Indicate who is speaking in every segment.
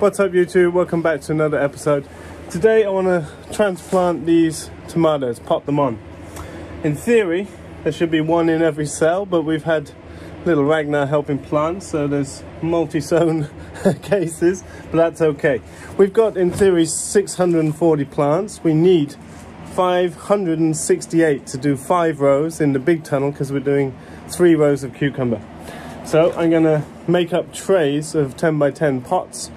Speaker 1: What's up YouTube? Welcome back to another episode. Today I want to transplant these tomatoes, pop them on. In theory, there should be one in every cell, but we've had little Ragnar helping plant, so there's multi-sown cases, but that's okay. We've got, in theory, 640 plants. We need 568 to do five rows in the big tunnel because we're doing three rows of cucumber. So I'm going to make up trays of 10 by 10 pots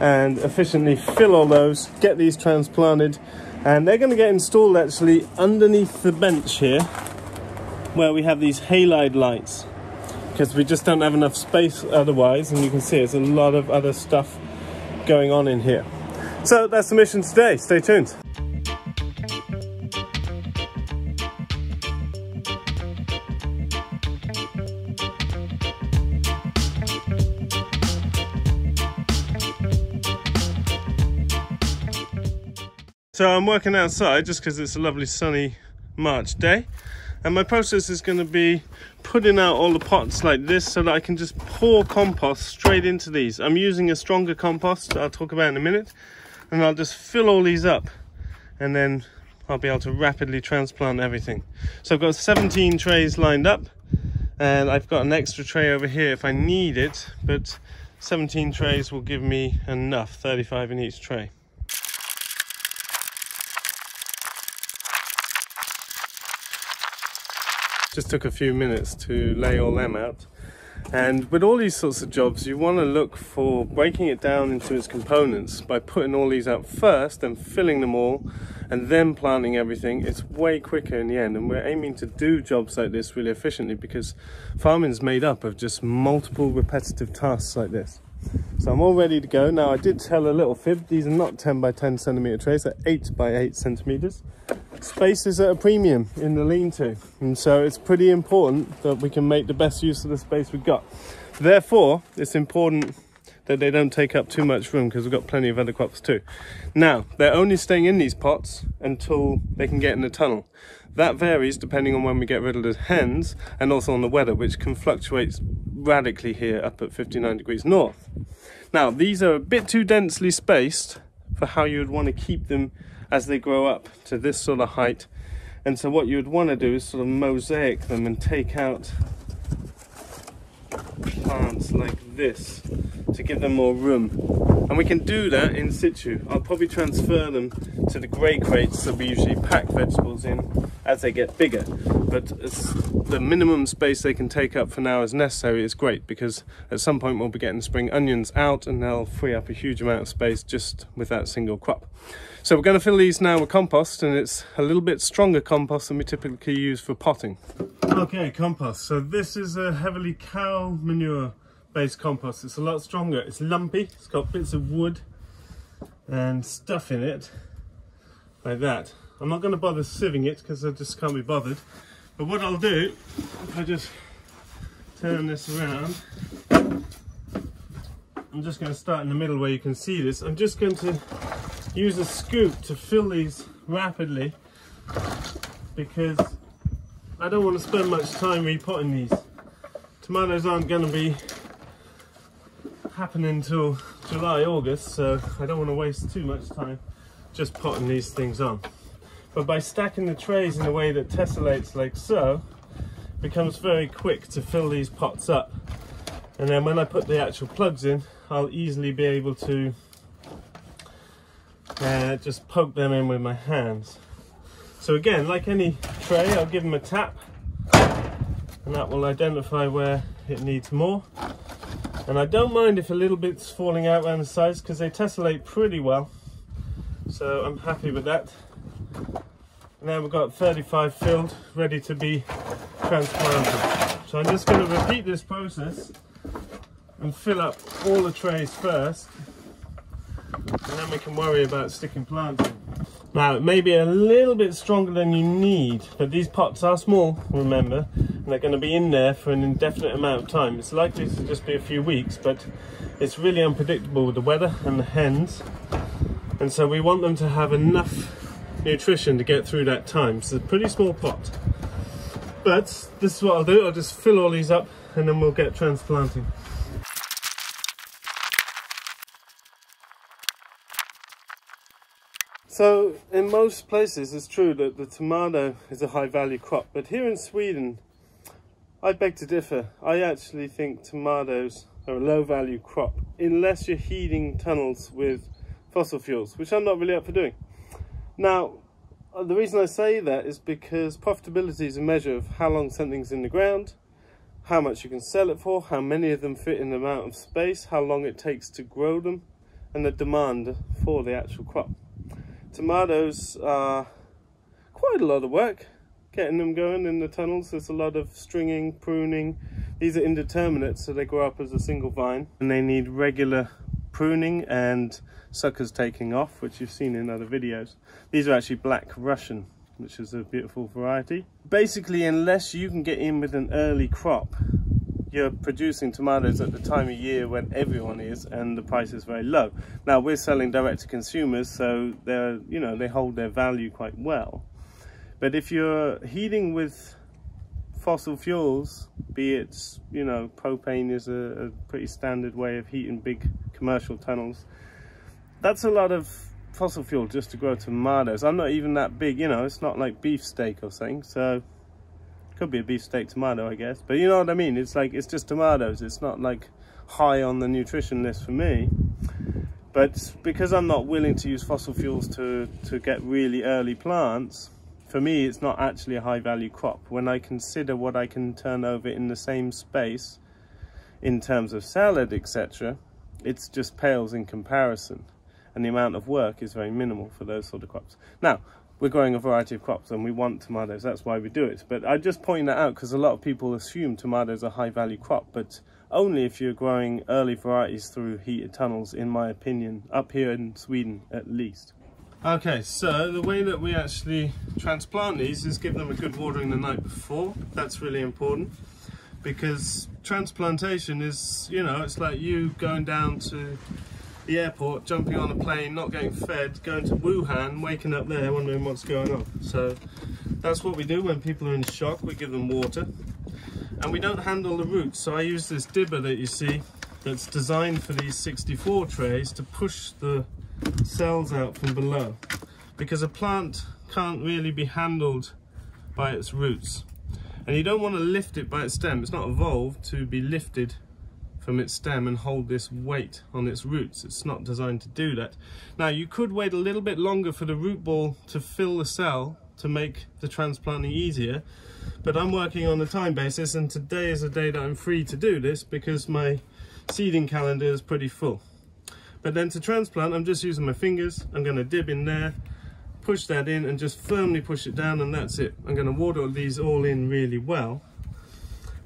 Speaker 1: and efficiently fill all those, get these transplanted, and they're going to get installed actually underneath the bench here where we have these halide lights because we just don't have enough space otherwise and you can see there's a lot of other stuff going on in here. So that's the mission today, stay tuned. So I'm working outside just because it's a lovely sunny March day. And my process is going to be putting out all the pots like this so that I can just pour compost straight into these. I'm using a stronger compost I'll talk about in a minute. And I'll just fill all these up and then I'll be able to rapidly transplant everything. So I've got 17 trays lined up and I've got an extra tray over here if I need it, but 17 trays will give me enough, 35 in each tray. Just took a few minutes to lay all them out. And with all these sorts of jobs you want to look for breaking it down into its components by putting all these out first and filling them all and then planting everything. It's way quicker in the end and we're aiming to do jobs like this really efficiently because farming is made up of just multiple repetitive tasks like this so I'm all ready to go. Now I did tell a little fib, these are not 10 by 10 centimeter trays, they're 8 by 8 centimeters. Space is at a premium in the lean-to, and so it's pretty important that we can make the best use of the space we've got. Therefore, it's important that they don't take up too much room because we've got plenty of other crops too. Now, they're only staying in these pots until they can get in the tunnel. That varies depending on when we get rid of the hens and also on the weather, which can fluctuate radically here up at 59 degrees north. Now, these are a bit too densely spaced for how you would want to keep them as they grow up to this sort of height. And so what you would want to do is sort of mosaic them and take out plants like this to give them more room. And we can do that in situ. I'll probably transfer them to the grey crates that we usually pack vegetables in as they get bigger. But the minimum space they can take up for now as necessary is great because at some point we'll be getting spring onions out and they'll free up a huge amount of space just with that single crop. So we're going to fill these now with compost and it's a little bit stronger compost than we typically use for potting. Okay, compost. So this is a heavily cow manure based compost. It's a lot stronger. It's lumpy. It's got bits of wood and stuff in it like that. I'm not going to bother sieving it because I just can't be bothered. But what I'll do, if I just turn this around, I'm just going to start in the middle where you can see this. I'm just going to use a scoop to fill these rapidly because I don't want to spend much time repotting these. Tomatoes aren't going to be happening until July, August, so I don't want to waste too much time just potting these things on. But by stacking the trays in a way that tessellates like so, it becomes very quick to fill these pots up. And then when I put the actual plugs in, I'll easily be able to uh, just poke them in with my hands. So again, like any tray, I'll give them a tap and that will identify where it needs more. And I don't mind if a little bit's falling out around the sides because they tessellate pretty well. So I'm happy with that. Now we've got 35 filled, ready to be transplanted. So I'm just going to repeat this process and fill up all the trays first and then we can worry about sticking plants in. Now it may be a little bit stronger than you need, but these pots are small, remember, and they're going to be in there for an indefinite amount of time. It's likely to just be a few weeks, but it's really unpredictable with the weather and the hens, and so we want them to have enough nutrition to get through that time. So it's a pretty small pot. But this is what I'll do, I'll just fill all these up and then we'll get transplanting. So in most places it's true that the tomato is a high value crop, but here in Sweden I beg to differ. I actually think tomatoes are a low value crop unless you're heating tunnels with fossil fuels, which I'm not really up for doing. Now, uh, the reason I say that is because profitability is a measure of how long something's in the ground, how much you can sell it for, how many of them fit in the amount of space, how long it takes to grow them, and the demand for the actual crop. Tomatoes are quite a lot of work getting them going in the tunnels. There's a lot of stringing, pruning. These are indeterminate, so they grow up as a single vine. And they need regular pruning and suckers taking off, which you've seen in other videos. These are actually Black Russian, which is a beautiful variety. Basically, unless you can get in with an early crop, you're producing tomatoes at the time of year when everyone is and the price is very low. Now we're selling direct to consumers so they're you know they hold their value quite well. But if you're heating with fossil fuels, be it you know propane is a, a pretty standard way of heating big commercial tunnels, that's a lot of fossil fuel just to grow tomatoes. I'm not even that big, you know, it's not like beefsteak or something, so could be a beefsteak tomato, I guess. But you know what I mean? It's like, it's just tomatoes. It's not like high on the nutrition list for me. But because I'm not willing to use fossil fuels to, to get really early plants, for me, it's not actually a high value crop. When I consider what I can turn over in the same space in terms of salad, etc., it's just pales in comparison. And the amount of work is very minimal for those sort of crops. Now, we're growing a variety of crops and we want tomatoes. That's why we do it. But I just point that out because a lot of people assume tomatoes are high value crop, but only if you're growing early varieties through heated tunnels, in my opinion, up here in Sweden at least. Okay, so the way that we actually transplant these is give them a good watering the night before. That's really important because transplantation is, you know, it's like you going down to the airport, jumping on a plane, not getting fed, going to Wuhan, waking up there, wondering what's going on. So that's what we do when people are in shock. We give them water and we don't handle the roots. So I use this dibber that you see that's designed for these 64 trays to push the cells out from below because a plant can't really be handled by its roots. And you don't want to lift it by its stem. It's not evolved to be lifted from its stem and hold this weight on its roots. It's not designed to do that. Now you could wait a little bit longer for the root ball to fill the cell to make the transplanting easier, but I'm working on a time basis and today is a day that I'm free to do this because my seeding calendar is pretty full. But then to transplant, I'm just using my fingers. I'm gonna dip in there, push that in and just firmly push it down and that's it. I'm gonna water these all in really well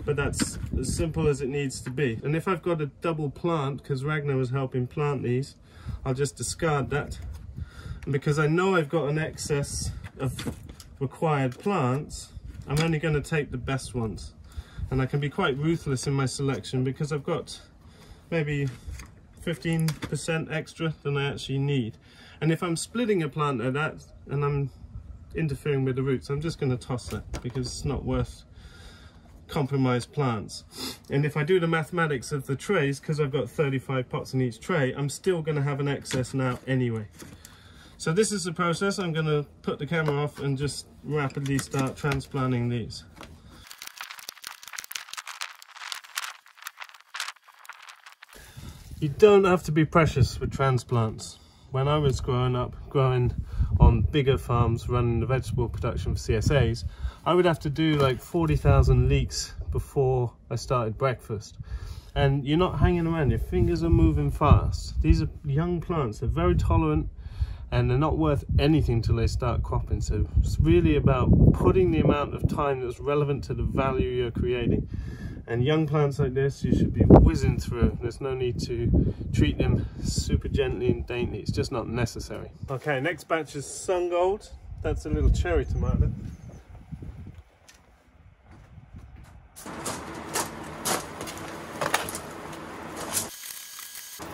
Speaker 1: but that's as simple as it needs to be. And if I've got a double plant, because Ragnar was helping plant these, I'll just discard that. And because I know I've got an excess of required plants, I'm only going to take the best ones. And I can be quite ruthless in my selection because I've got maybe 15% extra than I actually need. And if I'm splitting a plant like that and I'm interfering with the roots, I'm just going to toss that because it's not worth compromised plants. And if I do the mathematics of the trays, because I've got 35 pots in each tray, I'm still going to have an excess now anyway. So this is the process. I'm going to put the camera off and just rapidly start transplanting these. You don't have to be precious with transplants. When I was growing up, growing on bigger farms running the vegetable production for CSAs, I would have to do like 40,000 leeks before I started breakfast. And you're not hanging around, your fingers are moving fast. These are young plants, they're very tolerant and they're not worth anything till they start cropping. So it's really about putting the amount of time that's relevant to the value you're creating. And young plants like this, you should be whizzing through. There's no need to treat them super gently and daintily. It's just not necessary. Okay, next batch is Sun Gold. That's a little cherry tomato.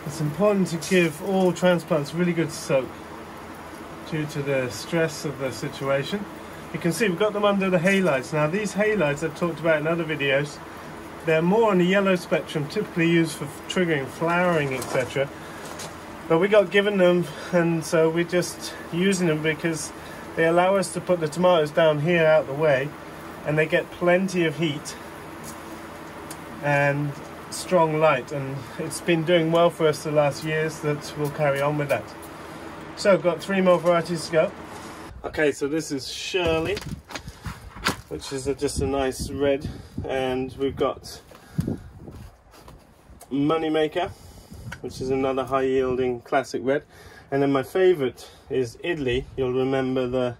Speaker 1: It's important to give all transplants really good soak due to the stress of the situation. You can see we've got them under the halides. Now these halides I've talked about in other videos they're more on the yellow spectrum, typically used for triggering flowering, etc. But we got given them and so we're just using them because they allow us to put the tomatoes down here out the way and they get plenty of heat and strong light and it's been doing well for us the last years that we'll carry on with that. So got three more varieties to go. Okay, so this is Shirley, which is a, just a nice red, and we've got Moneymaker, which is another high yielding classic red. And then my favorite is Ildi. You'll remember the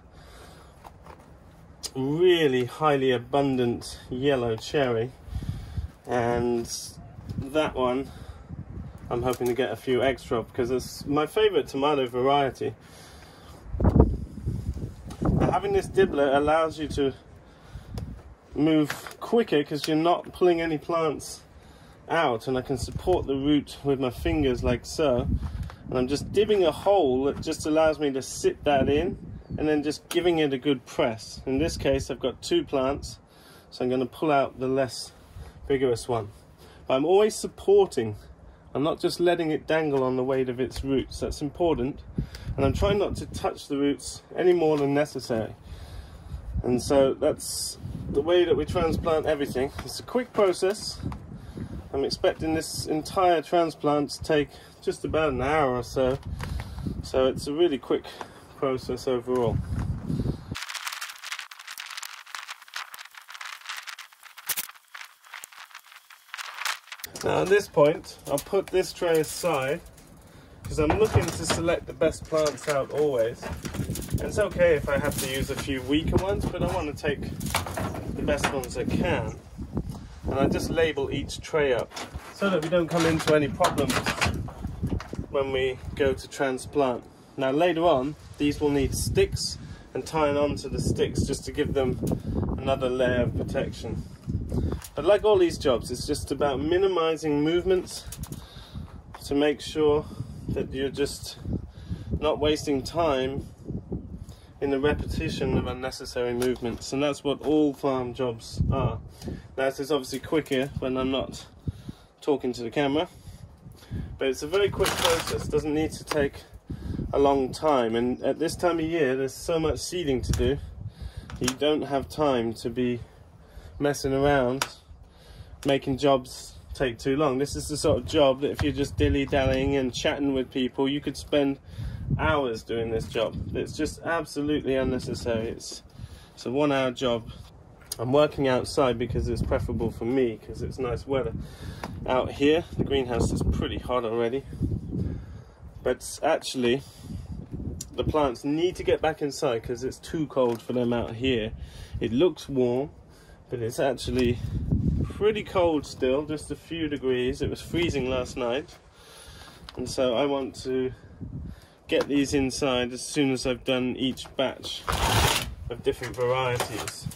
Speaker 1: really highly abundant yellow cherry. And that one, I'm hoping to get a few extra because it's my favorite tomato variety having this dibbler allows you to move quicker because you're not pulling any plants out and I can support the root with my fingers like so and I'm just dibbing a hole that just allows me to sit that in and then just giving it a good press. In this case I've got two plants so I'm going to pull out the less vigorous one. But I'm always supporting I'm not just letting it dangle on the weight of its roots. That's important. And I'm trying not to touch the roots any more than necessary. And so that's the way that we transplant everything. It's a quick process. I'm expecting this entire transplant to take just about an hour or so. So it's a really quick process overall. Now at this point, I'll put this tray aside because I'm looking to select the best plants out always. It's okay if I have to use a few weaker ones, but I want to take the best ones I can. And I just label each tray up so that we don't come into any problems when we go to transplant. Now later on, these will need sticks and tying onto the sticks just to give them another layer of protection. But like all these jobs, it's just about minimizing movements to make sure that you're just not wasting time in the repetition of unnecessary movements. And that's what all farm jobs are. Now, obviously quicker when I'm not talking to the camera, but it's a very quick process, doesn't need to take a long time. And at this time of year, there's so much seeding to do, you don't have time to be messing around making jobs take too long. This is the sort of job that if you're just dilly-dallying and chatting with people, you could spend hours doing this job. It's just absolutely unnecessary. It's, it's a one-hour job. I'm working outside because it's preferable for me because it's nice weather. Out here, the greenhouse is pretty hot already. But actually, the plants need to get back inside because it's too cold for them out here. It looks warm, but it's actually pretty cold still, just a few degrees. It was freezing last night. And so I want to get these inside as soon as I've done each batch of different varieties.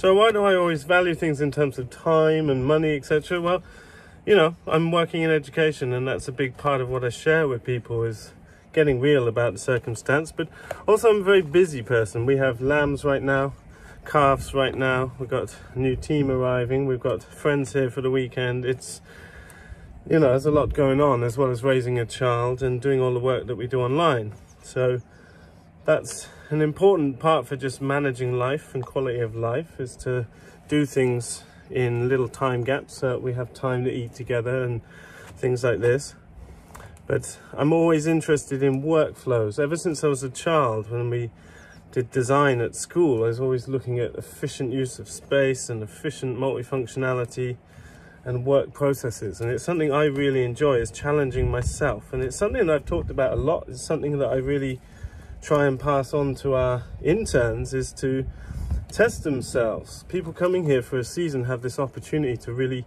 Speaker 1: So why do I always value things in terms of time and money, etc.? Well, you know, I'm working in education and that's a big part of what I share with people is getting real about the circumstance. But also I'm a very busy person. We have lambs right now, calves right now. We've got a new team arriving. We've got friends here for the weekend. It's, you know, there's a lot going on as well as raising a child and doing all the work that we do online. So that's an important part for just managing life and quality of life is to do things in little time gaps so we have time to eat together and things like this. But I'm always interested in workflows. Ever since I was a child, when we did design at school, I was always looking at efficient use of space and efficient multifunctionality and work processes. And it's something I really enjoy is challenging myself. And it's something that I've talked about a lot. It's something that I really try and pass on to our interns is to test themselves. People coming here for a season have this opportunity to really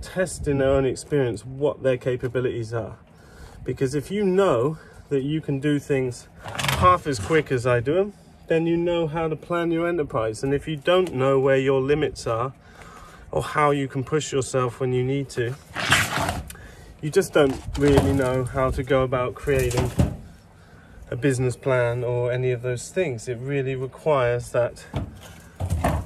Speaker 1: test in their own experience what their capabilities are. Because if you know that you can do things half as quick as I do them, then you know how to plan your enterprise. And if you don't know where your limits are or how you can push yourself when you need to, you just don't really know how to go about creating a business plan or any of those things. It really requires that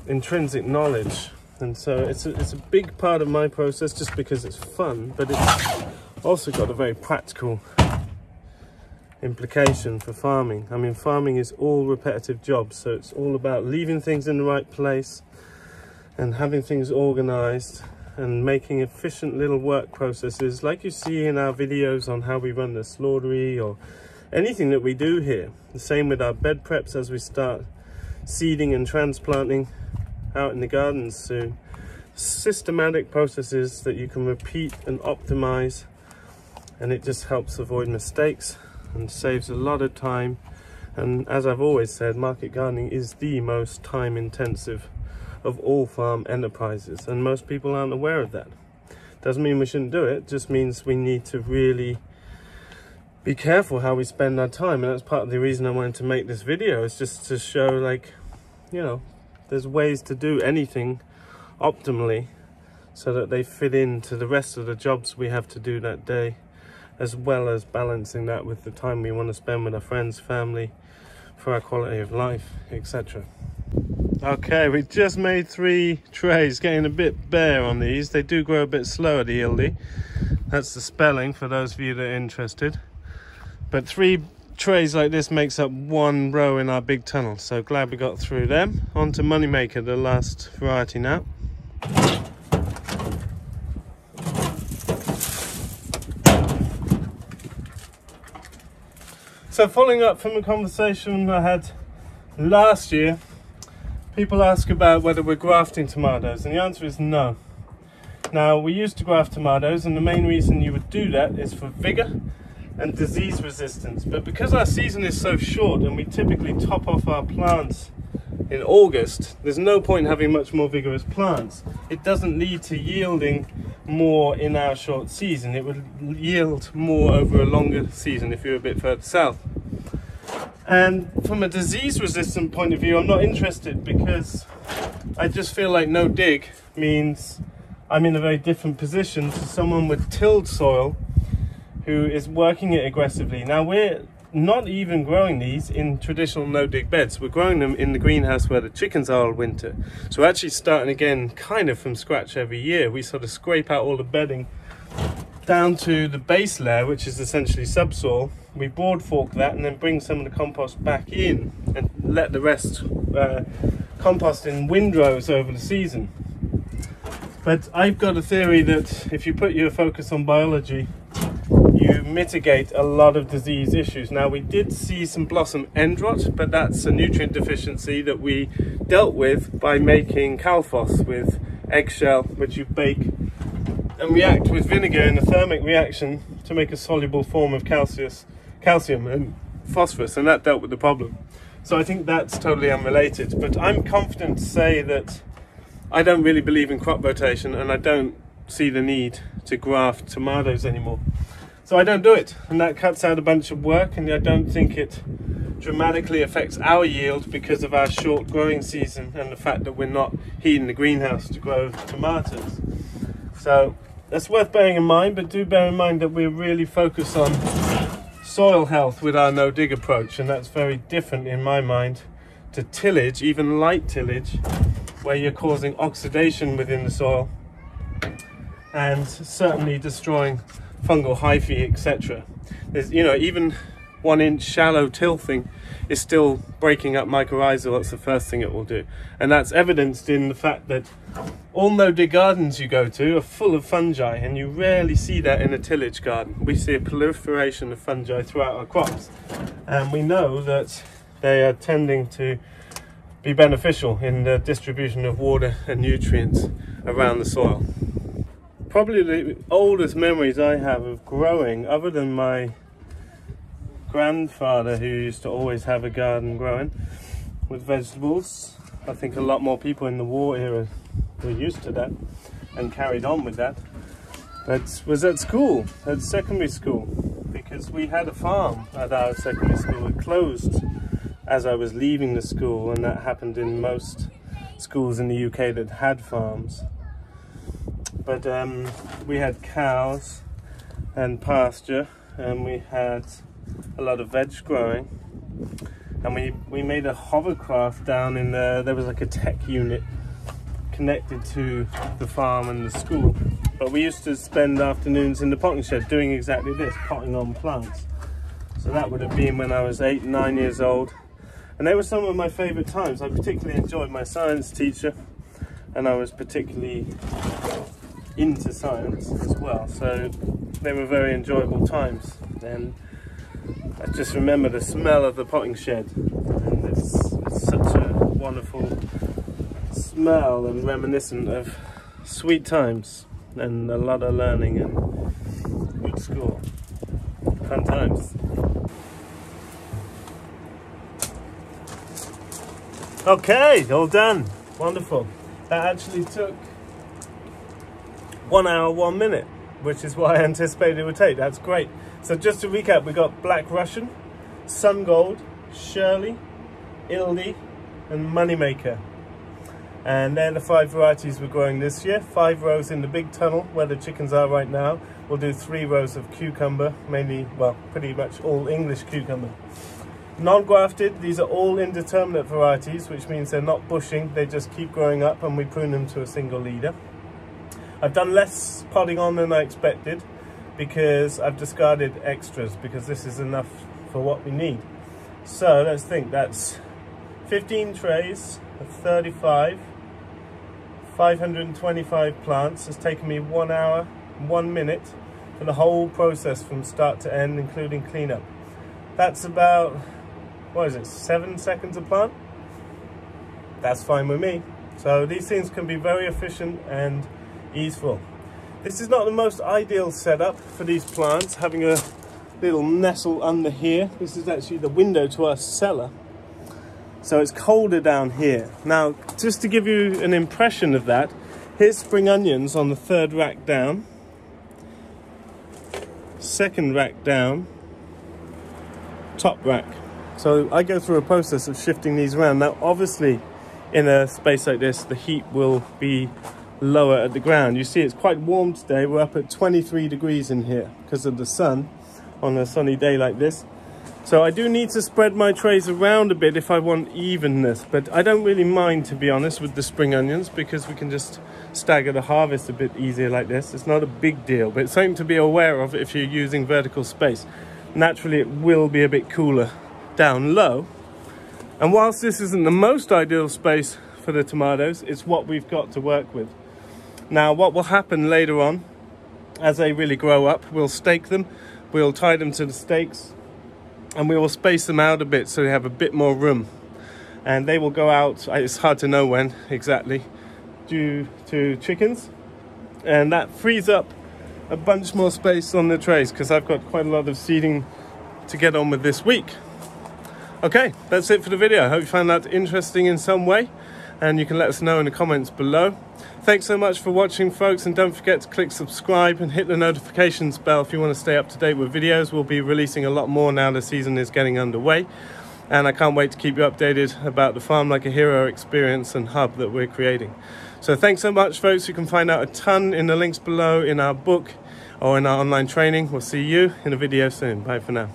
Speaker 1: intrinsic knowledge. And so it's a, it's a big part of my process just because it's fun, but it's also got a very practical implication for farming. I mean, farming is all repetitive jobs, so it's all about leaving things in the right place and having things organized and making efficient little work processes like you see in our videos on how we run the slaughtery or anything that we do here. The same with our bed preps as we start seeding and transplanting out in the gardens soon. Systematic processes that you can repeat and optimize and it just helps avoid mistakes and saves a lot of time and as I've always said market gardening is the most time intensive of all farm enterprises and most people aren't aware of that doesn't mean we shouldn't do it just means we need to really be careful how we spend our time and that's part of the reason I wanted to make this video is just to show like you know there's ways to do anything optimally so that they fit into the rest of the jobs we have to do that day as well as balancing that with the time we want to spend with our friends family for our quality of life etc okay we just made three trays getting a bit bare on these. They do grow a bit slower the Ildi that's the spelling for those of you that are interested but three trays like this makes up one row in our big tunnel. So glad we got through them. On to moneymaker the last variety now. So following up from a conversation i had last year people ask about whether we're grafting tomatoes and the answer is no. Now we used to graft tomatoes and the main reason you would do that is for vigor and disease resistance. But because our season is so short and we typically top off our plants in August, there's no point having much more vigorous plants. It doesn't lead to yielding more in our short season. It would yield more over a longer season if you're a bit further south. And from a disease resistant point of view, I'm not interested because I just feel like no dig means I'm in a very different position to someone with tilled soil who is working it aggressively. Now we're not even growing these in traditional no-dig beds. We're growing them in the greenhouse where the chickens are all winter. So we're actually starting again kind of from scratch every year. We sort of scrape out all the bedding down to the base layer, which is essentially subsoil. We board fork that and then bring some of the compost back in and let the rest uh, compost in windrows over the season. But I've got a theory that if you put your focus on biology, mitigate a lot of disease issues. Now we did see some blossom end rot, but that's a nutrient deficiency that we dealt with by making calphos with eggshell, which you bake and react with vinegar in a thermic reaction to make a soluble form of calcius, calcium and phosphorus, and that dealt with the problem. So I think that's totally unrelated, but I'm confident to say that I don't really believe in crop rotation and I don't see the need to graft tomatoes anymore. So I don't do it, and that cuts out a bunch of work, and I don't think it dramatically affects our yield because of our short growing season and the fact that we're not heating the greenhouse to grow tomatoes. So that's worth bearing in mind, but do bear in mind that we're really focused on soil health with our no-dig approach, and that's very different in my mind to tillage, even light tillage, where you're causing oxidation within the soil and certainly destroying fungal hyphae, etc. There's, you know, even one inch shallow tilthing is still breaking up mycorrhizal. That's the first thing it will do. And that's evidenced in the fact that all no-dig gardens you go to are full of fungi and you rarely see that in a tillage garden. We see a proliferation of fungi throughout our crops. And we know that they are tending to be beneficial in the distribution of water and nutrients around the soil probably the oldest memories I have of growing, other than my grandfather who used to always have a garden growing with vegetables. I think a lot more people in the war era were used to that and carried on with that. But was at school, at secondary school, because we had a farm at our secondary school. It closed as I was leaving the school, and that happened in most schools in the UK that had farms. But um, we had cows and pasture, and we had a lot of veg growing. And we, we made a hovercraft down in the, there was like a tech unit connected to the farm and the school. But we used to spend afternoons in the potting shed doing exactly this, potting on plants. So that would have been when I was eight, nine years old. And they were some of my favorite times. I particularly enjoyed my science teacher and I was particularly into science as well. So they were very enjoyable times. And I just remember the smell of the potting shed. And it's, it's such a wonderful smell and reminiscent of sweet times and a lot of learning and good school. Fun times. Okay, all done. Wonderful. That actually took one hour, one minute, which is what I anticipated it would take. That's great. So just to recap, we got Black Russian, Sun Gold, Shirley, Ildi, and Moneymaker. And they're the five varieties we're growing this year. Five rows in the big tunnel where the chickens are right now. We'll do three rows of cucumber, mainly, well, pretty much all English cucumber. Non-grafted, these are all indeterminate varieties, which means they're not bushing, they just keep growing up and we prune them to a single leader. I've done less podding on than I expected because I've discarded extras because this is enough for what we need. So let's think, that's 15 trays of 35 525 plants. It's taken me one hour, one minute for the whole process from start to end, including cleanup. That's about, what is it, seven seconds a plant? That's fine with me. So these things can be very efficient and easeful. This is not the most ideal setup for these plants, having a little nestle under here. This is actually the window to our cellar. So it's colder down here. Now, just to give you an impression of that, here's spring onions on the third rack down. Second rack down. Top rack. So I go through a process of shifting these around. Now, obviously, in a space like this, the heat will be lower at the ground. You see it's quite warm today. We're up at 23 degrees in here because of the sun on a sunny day like this. So I do need to spread my trays around a bit if I want evenness, but I don't really mind to be honest with the spring onions because we can just stagger the harvest a bit easier like this. It's not a big deal, but it's something to be aware of if you're using vertical space. Naturally, it will be a bit cooler down low. And whilst this isn't the most ideal space for the tomatoes, it's what we've got to work with. Now, what will happen later on, as they really grow up, we'll stake them, we'll tie them to the stakes, and we will space them out a bit so they have a bit more room. And they will go out uh, it's hard to know when exactly due to chickens. And that frees up a bunch more space on the trays because I've got quite a lot of seeding to get on with this week. Okay that's it for the video. I hope you found that interesting in some way and you can let us know in the comments below Thanks so much for watching folks and don't forget to click subscribe and hit the notifications bell if you want to stay up to date with videos. We'll be releasing a lot more now the season is getting underway and I can't wait to keep you updated about the Farm Like a Hero experience and hub that we're creating. So thanks so much folks. You can find out a ton in the links below in our book or in our online training. We'll see you in a video soon. Bye for now.